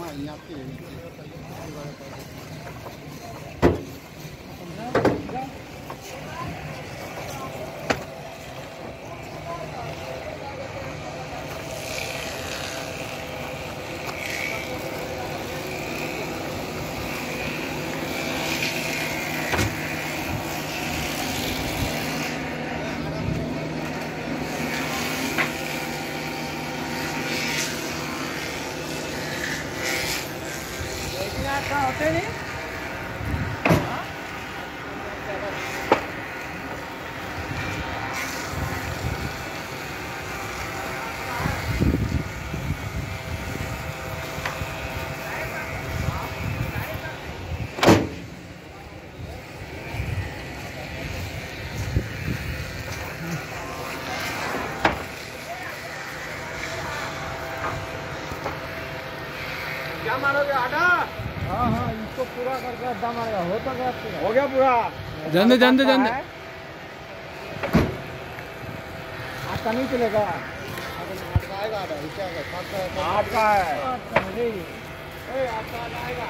Lagi. होते नहीं क्या मारोगे आटा? हाँ हाँ इसको पूरा करके अड्डा मारेगा हो तो गया पूरा। हो गया पूरा। जानते जानते जानते आपका नहीं चलेगा। आठ का है। नहीं। आपका आएगा।